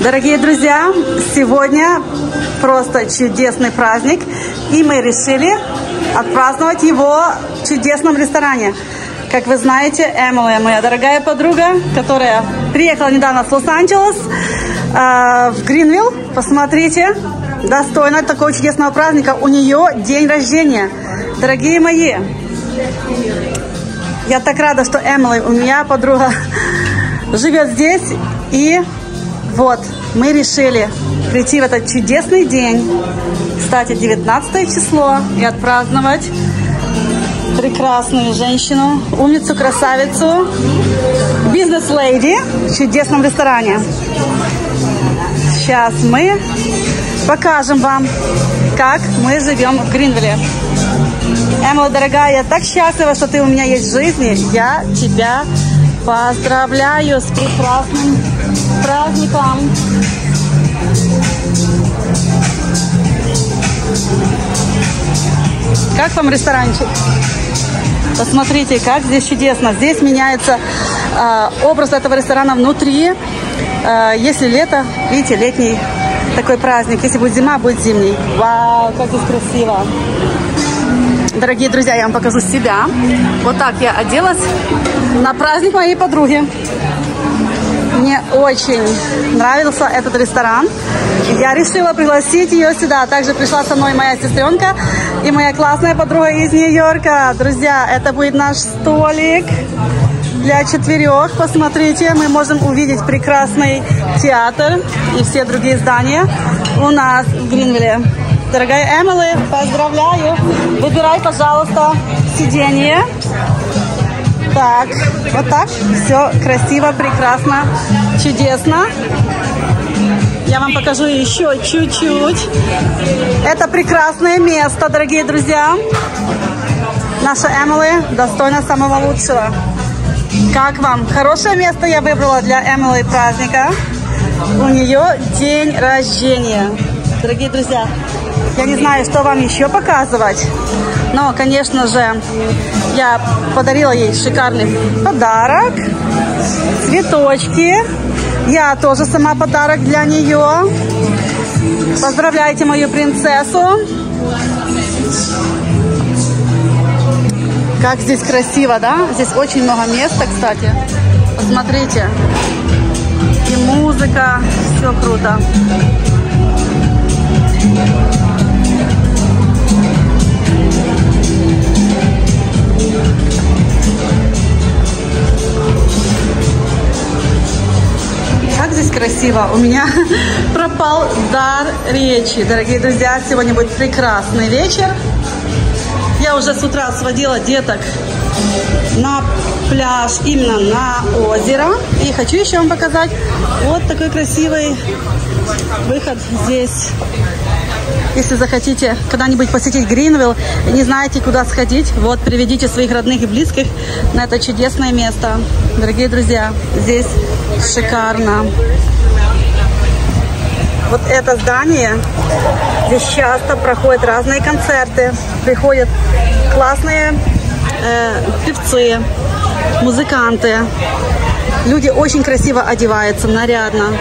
Дорогие друзья, сегодня просто чудесный праздник, и мы решили отпраздновать его в чудесном ресторане. Как вы знаете, Эмили, моя дорогая подруга, которая приехала недавно с Лос-Анджелес, э, в Гринвилл, посмотрите, достойна такого чудесного праздника. У нее день рождения. Дорогие мои, я так рада, что Эмили, у меня подруга, живет здесь. И вот, мы решили прийти в этот чудесный день, кстати, 19 число, и отпраздновать прекрасную женщину, умницу, красавицу, бизнес-леди в чудесном ресторане. Сейчас мы покажем вам, как мы живем в Гринвилле. Эмма, дорогая, я так счастлива, что ты у меня есть в жизни. Я тебя поздравляю с прекрасным праздником. Как вам ресторанчик? Посмотрите, как здесь чудесно. Здесь меняется э, образ этого ресторана внутри. Э, если лето, видите, летний такой праздник. Если будет зима, будет зимний. Вау, как здесь красиво. Дорогие друзья, я вам покажу себя. Вот так я оделась на праздник моей подруги. Мне очень нравился этот ресторан. Я решила пригласить ее сюда. Также пришла со мной моя сестренка и моя классная подруга из Нью-Йорка. Друзья, это будет наш столик для четырех. Посмотрите, мы можем увидеть прекрасный театр и все другие здания у нас в Гринвилле. Дорогая Эмили, поздравляю. Выбирай, пожалуйста, сиденье. Так, вот так. Все красиво, прекрасно, чудесно. Я вам покажу еще чуть-чуть. Это прекрасное место, дорогие друзья. Наша Эмили достойна самого лучшего. Как вам? Хорошее место я выбрала для Эмили праздника. У нее день рождения. Дорогие друзья, я не знаю, что вам еще показывать. Но, конечно же, я подарила ей шикарный подарок. Цветочки. Я тоже сама подарок для нее. Поздравляйте мою принцессу. Как здесь красиво, да? Здесь очень много места, кстати. Посмотрите. И музыка. Все круто. Здесь красиво. У меня пропал дар речи. Дорогие друзья, сегодня будет прекрасный вечер. Я уже с утра сводила деток на пляж, именно на озеро. И хочу еще вам показать вот такой красивый выход здесь. Если захотите когда-нибудь посетить Гринвилл и не знаете, куда сходить, вот приведите своих родных и близких на это чудесное место. Дорогие друзья, здесь шикарно. Вот это здание, здесь часто проходят разные концерты, приходят классные э, певцы, музыканты. Люди очень красиво одеваются, нарядно.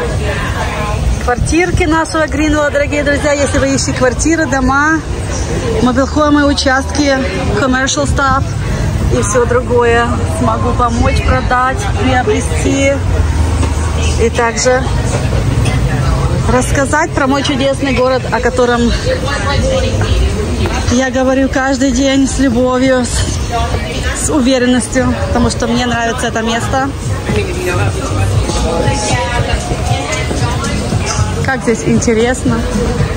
Квартирки нашего Гринвилла, дорогие друзья, если вы ищете квартиры, дома, мобилхомы, участки, commercial stuff и все другое, смогу помочь продать, приобрести и также рассказать про мой чудесный город, о котором я говорю каждый день с любовью, с, с уверенностью, потому что мне нравится это место. Как здесь интересно,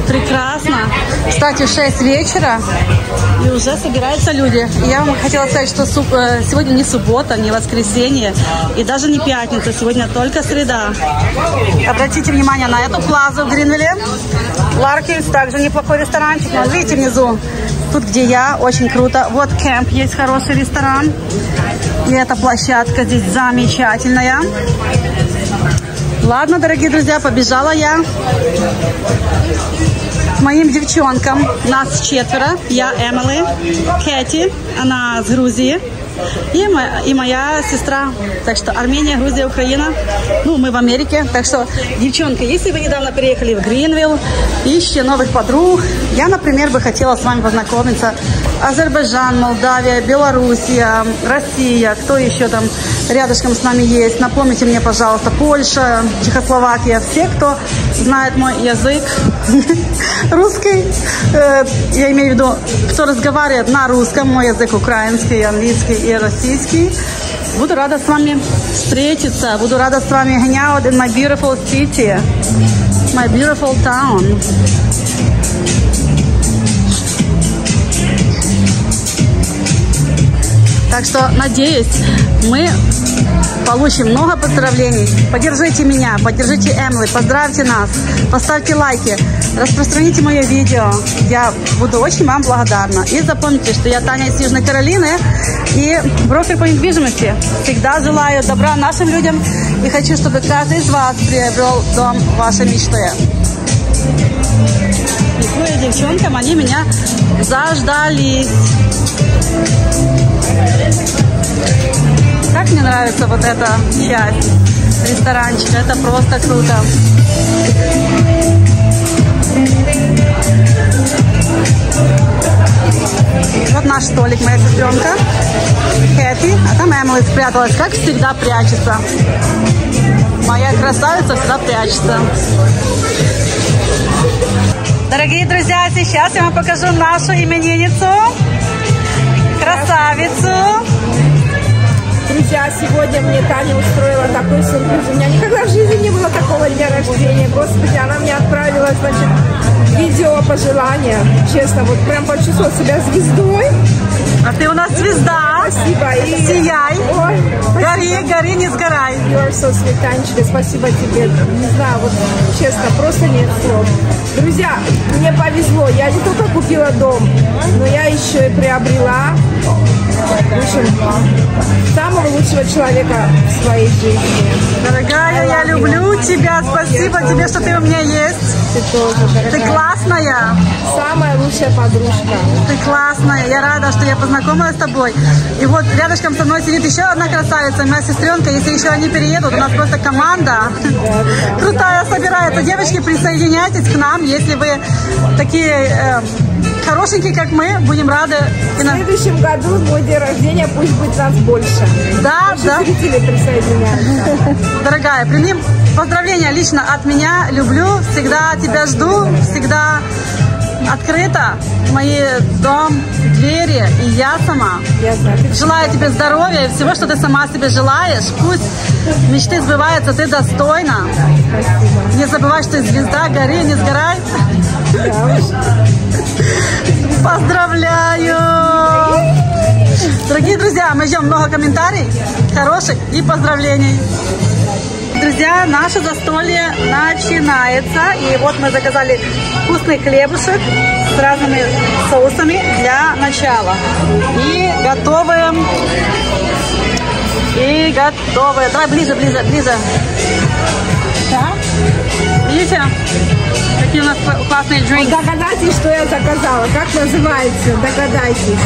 прекрасно. Кстати, 6 вечера, и уже собираются люди. Я вам хотела сказать, что сегодня не суббота, не воскресенье, и даже не пятница, сегодня только среда. Обратите внимание на эту плазу в Гринвилле. Ларкинс, также неплохой ресторанчик. Но видите внизу, тут где я, очень круто. Вот кемп, есть хороший ресторан. И эта площадка здесь замечательная. Ладно, дорогие друзья, побежала я к моим девчонкам. Нас четверо. Я Эмили, Кэти, она с Грузии, и, моя, и моя сестра. Так что Армения, Грузия, Украина. Ну, мы в Америке. Так что, девчонки, если вы недавно приехали в Гринвилл, ищите новых подруг. Я, например, бы хотела с вами познакомиться. Азербайджан, Молдавия, Белоруссия, Россия, кто еще там рядышком с нами есть. Напомните мне, пожалуйста, Польша, Чехословакия. Все, кто знает мой язык русский, э, я имею в виду, кто разговаривает на русском, мой язык украинский, английский и российский. Буду рада с вами встретиться. Буду рада с вами hang out in my beautiful city, my beautiful town. Так что, надеюсь, мы получим много поздравлений. Поддержите меня, поддержите Эмily, поздравьте нас, поставьте лайки, распространите мое видео. Я буду очень вам благодарна. И запомните, что я Таня из Южной Каролины и брокер по недвижимости. Всегда желаю добра нашим людям и хочу, чтобы каждый из вас приобрел дом вашей мечты. Пикую девчонкам, они меня заждались. Как мне нравится вот эта часть ресторанчика. Это просто круто. Вот наш столик, моя сестренка Кэти. А там Эмили спряталась, как всегда прячется. Моя красавица всегда прячется. Дорогие друзья, сейчас я вам покажу нашу именинницу. Красавицу. Друзья, сегодня мне Таня устроила такой сюрприз. У меня никогда в жизни не было такого дня рождения. Господи, она мне отправила, значит, видео пожелания. Честно, вот прям почувствовала себя звездой. А ты у нас звезда. Спасибо. И... Сияй. Ой, спасибо. Гори, гори, не сгорай. You are so sweet, Танечка. Спасибо тебе. Не знаю, вот честно, просто нет слов. Друзья, мне повезло. Я не только купила дом, но я еще и приобрела общем, самого лучшего человека в своей жизни. Дорогая, я люблю тебя. Спасибо тебе, что ты у меня есть. Ты тоже, Ты дорогая. классная. Самая лучшая подружка. Ты классная. Я рада, что я познакомилась с тобой. И вот рядышком со мной сидит еще одна красавица, моя сестренка. Если еще они переедут, у нас просто команда крутая собирается. Девочки, присоединяйтесь к нам, если вы такие э, хорошенькие, как мы. Будем рады. И В следующем году мой день рождения пусть будет нас больше. Да, да. Зрители присоединяются. Дорогая, прими поздравления лично от меня. Люблю, всегда тебя жду, всегда открыто. Мои дом, двери и я сама. Я знаю. Желаю тебе здоровья и всего, что ты сама себе желаешь. Пусть мечты сбываются, ты достойна. Не забывай, что ты звезда, гори, не сгорай. Поздравляю! Дорогие друзья, мы ждем много комментариев, хороших и поздравлений. Друзья, наше застолье начинается. И вот мы заказали вкусный хлебушек с разными соусами для начала. И готовы. И готовы. Давай ближе, ближе, ближе. Да? Видите? Какие у нас классные дринки. Догадайтесь, что я заказала. Как называется? Догадайтесь.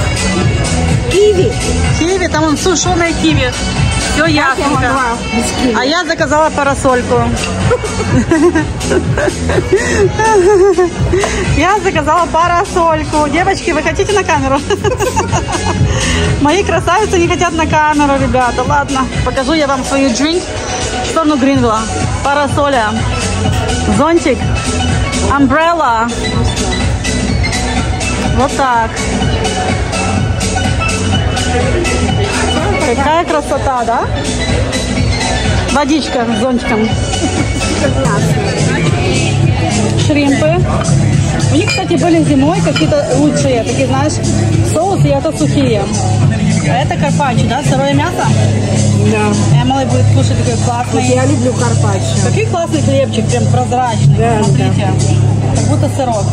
Киви. Киви, там он сушеные киви. Все Как я ясненько. могла без киви? А я заказала парасольку. Я заказала парасольку. Девочки, вы хотите на камеру? Мои красавицы не хотят на камеру, ребята. Ладно, покажу я вам свою drink в сторону Гринвилла. Парасоля, зонтик, umbrella. Вот так. Какая красота, да? Водичка с зонтиком. Шримпы. У них, кстати, были зимой какие-то лучшие, такие, знаешь, соусы, и это сухие. А это карпаччо, да? Сырое мясо? Да. Эмily будет кушать такой Вот классный. я люблю карпаччо. Какой классный хлебчик, прям прозрачный. Да, Смотрите, как будто сырок.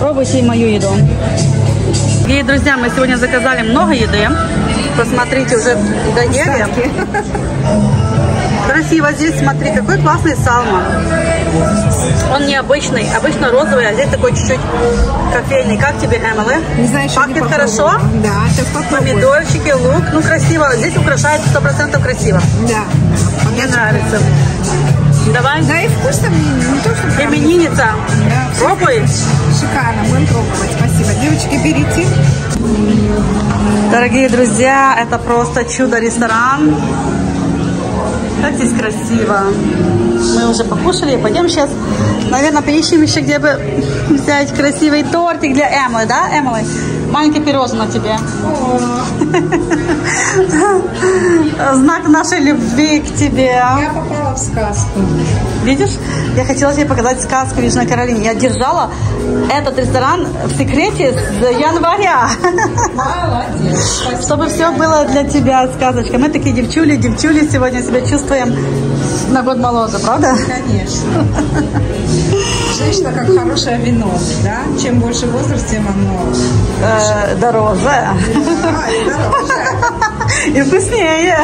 Пробуйте и мою еду. Дорогие друзья, мы сегодня заказали много еды. Посмотрите, уже доели. Красиво здесь, смотри, какой классный салма. Он необычный, обычно розовый, а здесь такой чуть-чуть кофейный. Как тебе, Эмily? Не знаю, еще Пахнет не хорошо? Да, сейчас попробуем. Помидорчики, лук, ну красиво. Здесь украшает 100% красиво. Да. Мне нравится. Давай. Да и вкус там не, не то, что прям Именинница. Да. Пробуй. шикарно. Будем пробовать. Спасибо. Девочки, берите. Дорогие друзья, это просто чудо-ресторан. Как здесь красиво. Мы уже покушали, пойдем сейчас, наверное, поищем еще, где бы взять красивый тортик для Эммы, да, Эммы? Маленький пирожное тебе. Знак нашей любви к тебе. Я попала в сказку. Видишь, я хотела тебе показать сказку в Южной Каролине. Я держала этот ресторан в секрете с января. Молодец. Чтобы все было для тебя сказочка. Мы такие девчули, девчули сегодня себя чувствуем на год моложе, правда? Конечно. Женщина как хорошее вино, да? Чем больше возраст, тем оно Э, дороже. и дороже. И вкуснее.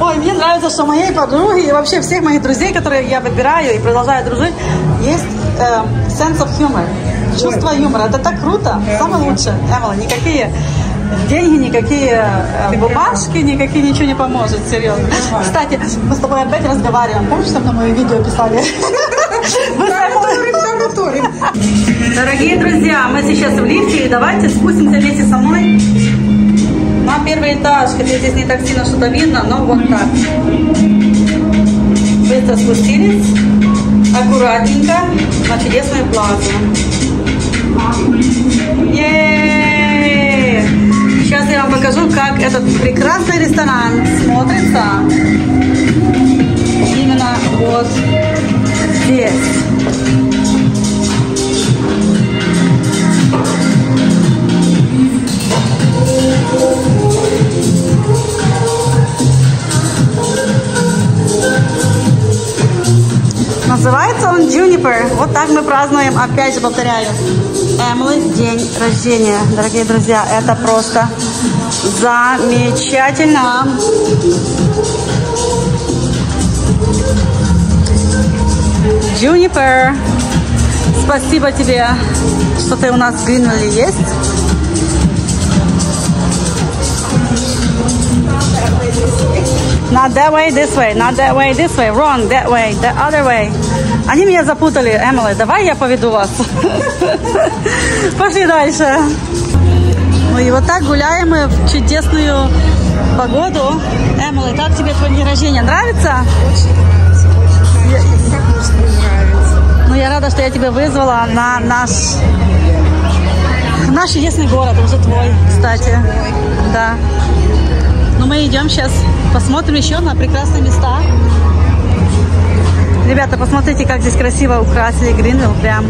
Ой, мне нравится, что моей подруги и вообще всех моих друзей, которые я выбираю и продолжаю дружить, есть э, sense of humor. Чувство юмора. Это так круто. Самое лучшее. Эмила, никакие деньги, никакие э, бумажки, никакие ничего не поможет, серьезно. Кстати, мы с тобой опять разговариваем. Помнишь, там на мое видео писали? Вы с Тараторим, Дорогие друзья, мы сейчас в лифте, и давайте спустимся вместе со мной на первый этаж, хотя здесь не так сильно что-то видно, но вот так. Быстро спустились, аккуратненько на чудесную плазу. Сейчас я вам покажу, как этот прекрасный ресторан смотрится именно вот здесь. Juniper. Вот так мы празднуем, опять же повторяю, Эмily день рождения. Дорогие друзья, это просто замечательно. Juniper, спасибо тебе, что ты у нас в Гринвилле есть. Not that way, this way. Not that way, this way. Wrong, that way, the other way. Они меня запутали, Эмили. Давай я поведу вас. Пошли дальше. Ну и вот так гуляем мы в чудесную погоду. Эмили, как тебе твой день рождения? Нравится? Ну, я рада, что я тебя вызвала на наш, наш чудесный город, уже твой, кстати. Да. Но мы идем сейчас, посмотрим еще на прекрасные места. Ребята, посмотрите, как здесь красиво украсили Гринвилл. Прям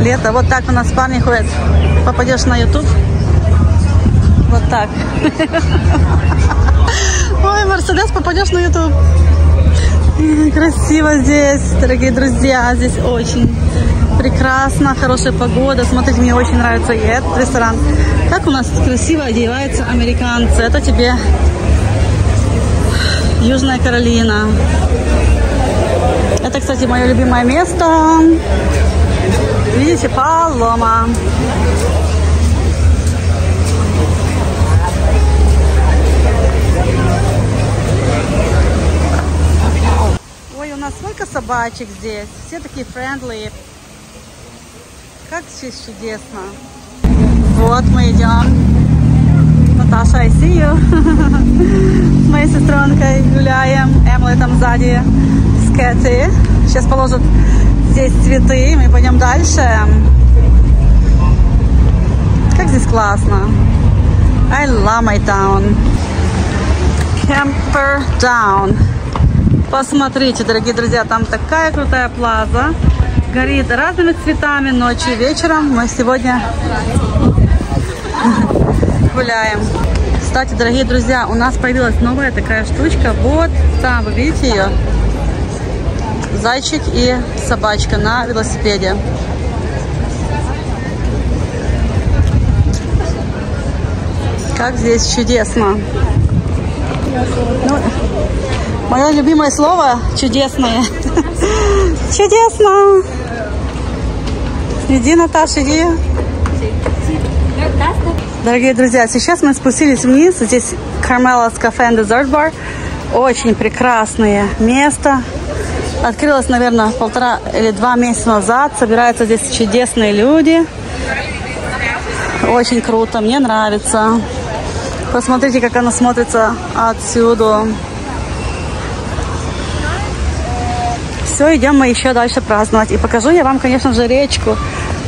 лето. Вот так у нас парни ходят. Попадешь на YouTube. Вот так. Ой, Мерседес, попадешь на YouTube. Красиво здесь, дорогие друзья. Здесь очень прекрасно, хорошая погода. Смотрите, мне очень нравится этот ресторан. Как у нас красиво одеваются американцы. Это тебе Южная Каролина. Это, кстати, мое любимое место. Видите, Палома. Ой, у нас сколько собачек здесь. Все такие friendly. Как здесь чудесно. Вот мы идем. Наташа, I see you. С моей сестренкой гуляем. Эмily там сзади Кэти. Сейчас положат здесь цветы. Мы пойдем дальше. Как здесь классно. I love my town. Camper Down. Посмотрите, дорогие друзья, там такая крутая плаза. Горит разными цветами ночью вечером. Мы сегодня гуляем. Кстати, дорогие друзья, у нас появилась новая такая штучка. Вот там, вы видите ее? Зайчик и собачка на велосипеде. Как здесь чудесно. Ну, мое любимое слово чудесное. Чудесно. Иди, Наташа, иди. Дорогие друзья, сейчас мы спустились вниз. Здесь Carmela's Cafe and Dessert Bar. Очень прекрасное место. Открылось, наверное, полтора или два месяца назад. Собираются здесь чудесные люди. Очень круто, мне нравится. Посмотрите, как она смотрится отсюда. Все, идем мы еще дальше праздновать. И покажу я вам, конечно же, речку,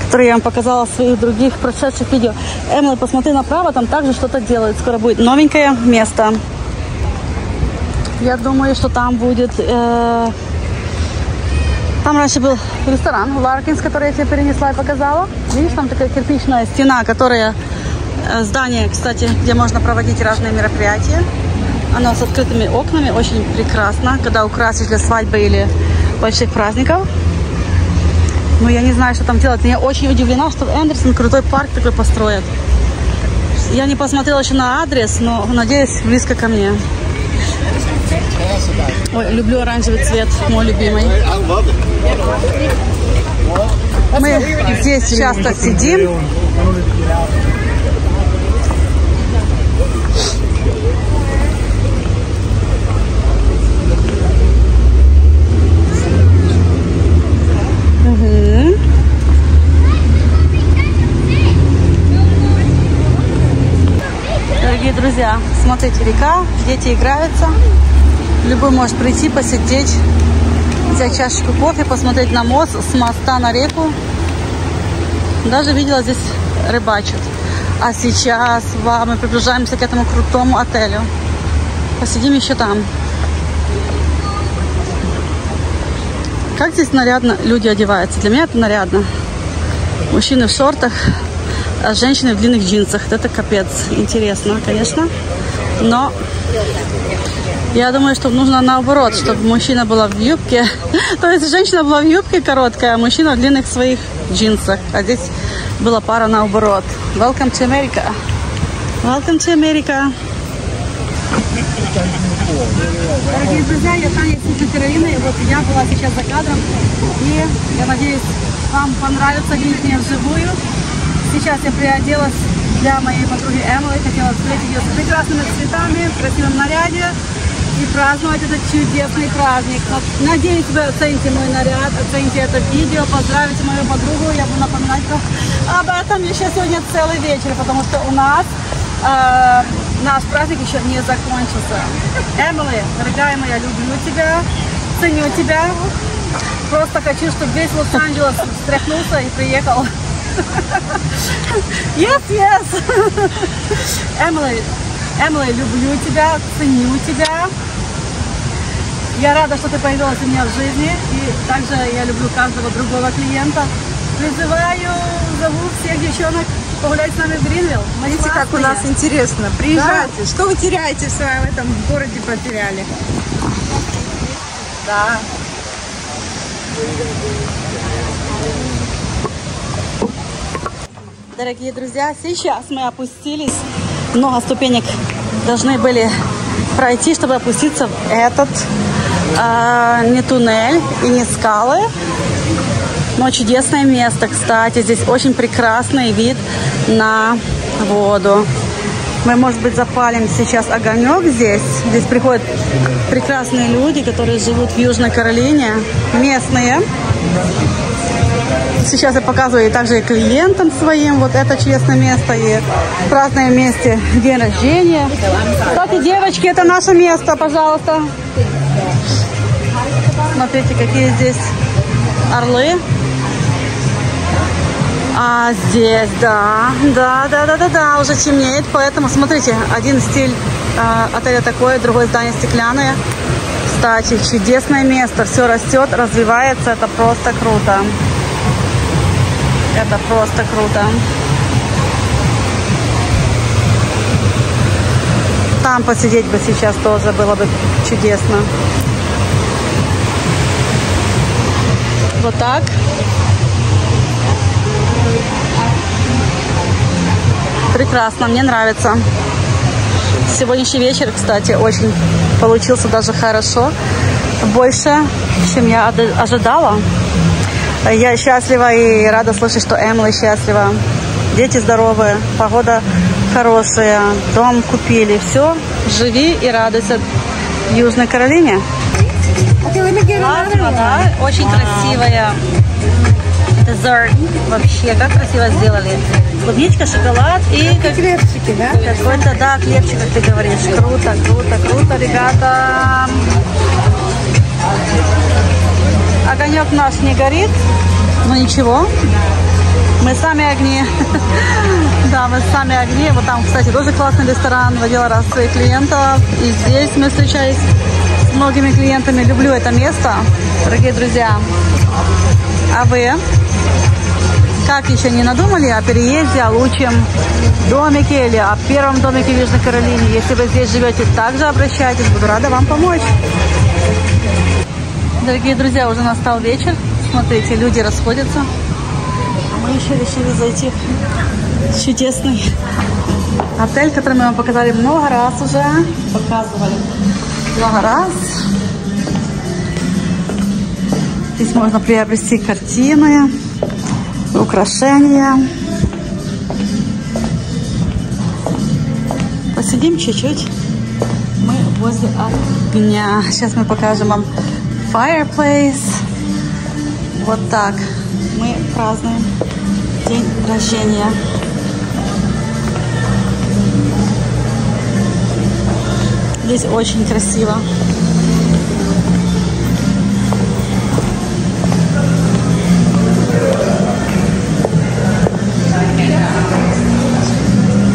которую я вам показала в своих других прошедших видео. Эмily, посмотри направо, там также что-то делают. Скоро будет новенькое место. Я думаю, что там будет... Э... Там раньше был ресторан Ларкинс, который я тебе перенесла и показала. Видишь, там такая кирпичная стена, которая... Э, здание, кстати, где можно проводить разные мероприятия. Оно с открытыми окнами, очень прекрасно, когда украсишь для свадьбы или больших праздников. Но я не знаю, что там делать. Я очень удивлена, что Эндерсон крутой парк такой построит. Я не посмотрела еще на адрес, но надеюсь, близко ко мне. Ой, люблю оранжевый цвет, мой любимый. Мы здесь часто сидим. Дорогие друзья, смотрите, река, дети играются. Любой может прийти, посидеть, взять чашечку кофе, посмотреть на мост с моста на реку. Даже видела здесь рыбачат. А сейчас мы приближаемся к этому крутому отелю. Посидим еще там. Как здесь нарядно люди одеваются? Для меня это нарядно. Мужчины в шортах, а женщины в длинных джинсах. Это капец. Интересно, конечно. Но я думаю, что нужно наоборот, чтобы мужчина была в юбке. То есть женщина была в юбке короткая, а мужчина в длинных своих джинсах. А здесь была пара наоборот. Welcome to America. Welcome to America. Дорогие друзья, я Таня из Каролины. И вот я была сейчас за кадром. И я надеюсь, вам понравится видеть меня вживую. Сейчас я приоделась для моей подруги Эммы. Хотела встретить ее с прекрасными цветами, в красивом наряде и праздновать этот чудесный праздник. Надеюсь, вы оцените мой наряд, оцените это видео, поздравите мою подругу. Я буду напоминать об этом еще сегодня целый вечер, потому что у нас э, наш праздник еще не закончился. Эмили, дорогая моя, люблю тебя, ценю тебя. Просто хочу, чтобы весь Лос-Анджелес встряхнулся и приехал. Yes, yes. Эмили, Эмили, люблю тебя, ценю тебя. Я рада, что ты появилась у меня в жизни. И также я люблю каждого другого клиента. Призываю, зову всех девчонок погулять с нами в Гринвилл. Видите, как у нас интересно. Приезжайте. Да. Что вы теряете в своем этом городе потеряли? Да. Дорогие друзья, сейчас мы опустились. Много ступенек должны были пройти, чтобы опуститься в этот э, не туннель и не скалы, но чудесное место, кстати. Здесь очень прекрасный вид на воду. Мы, может быть, запалим сейчас огонек здесь. Здесь приходят прекрасные люди, которые живут в Южной Каролине, местные. Сейчас я показываю также и клиентам своим вот это чудесное место и праздное месте день рождения. Кстати, девочки, это наше место, пожалуйста. Смотрите, какие здесь орлы. А здесь, да, да, да, да, да, да, уже темнеет, поэтому смотрите, один стиль э, отеля такой, другой здание стеклянное. Кстати, чудесное место, все растет, развивается, это просто круто. Это просто круто. Там посидеть бы сейчас тоже было бы чудесно. Вот так. Прекрасно, мне нравится. Сегодняшний вечер, кстати, очень получился даже хорошо, больше, чем я ожидала. Я счастлива и рада слышать, что Эмily счастлива. Дети здоровые, погода хорошая, дом купили. Все, живи и радуйся Южной Каролине. Да? Очень красивая десерт. Вообще, как красиво сделали. Клубничка, шоколад и... Как... Хлебчики, да? Какой-то, да, хлебчик, как ты говоришь. Круто, круто, круто, ребята. Огонек наш не горит, но ничего. Мы сами огни. да, мы сами огни. Вот там, кстати, тоже классный ресторан. Водила раз своих клиентов. И здесь мы встречались многими клиентами. Люблю это место, дорогие друзья. А вы? Как еще не надумали о переезде, о лучшем домике или о первом домике в Южной Каролине? Если вы здесь живете, также обращайтесь. Буду рада вам помочь. Дорогие друзья, уже настал вечер. Смотрите, люди расходятся. Мы еще решили зайти в чудесный отель, который мы вам показали много раз уже. Показывали много раз. Здесь можно приобрести картины, украшения. Посидим чуть-чуть. Мы возле огня. Сейчас мы покажем вам fireplace. Вот так мы празднуем день рождения. Здесь очень красиво.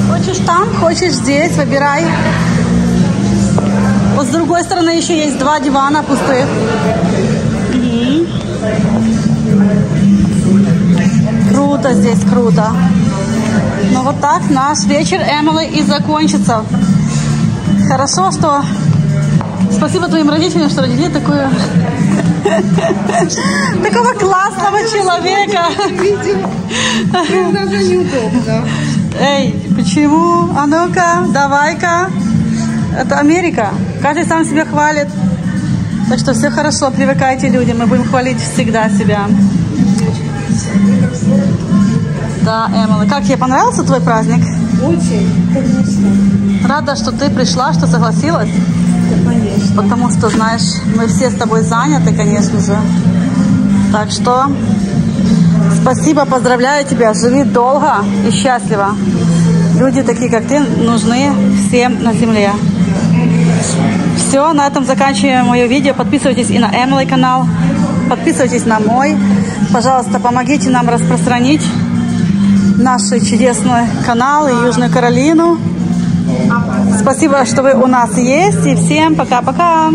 Хочешь там, хочешь здесь, выбирай. Вот с другой стороны еще есть два дивана пустых. Круто здесь, круто. Ну вот так наш вечер Эмily и закончится. Хорошо, что... Спасибо твоим родителям, что родили такую... Такого классного человека. Даже неудобно. Эй, почему? А ну-ка, давай-ка. Это Америка. Каждый сам себя хвалит. Так что все хорошо, привыкайте люди. Мы будем хвалить всегда себя. Да, Эмма, как тебе понравился твой праздник? Очень, конечно. Рада, что ты пришла, что согласилась. Да, конечно. Потому что, знаешь, мы все с тобой заняты, конечно же. Так что спасибо, поздравляю тебя. Живи долго и счастливо. Люди такие, как ты, нужны всем на земле. Все, на этом заканчиваем мое видео. Подписывайтесь и на Эмily канал. Подписывайтесь на мой. Пожалуйста, помогите нам распространить наши чудесные каналы Южную Каролину. Спасибо, что вы у нас есть. И всем пока-пока.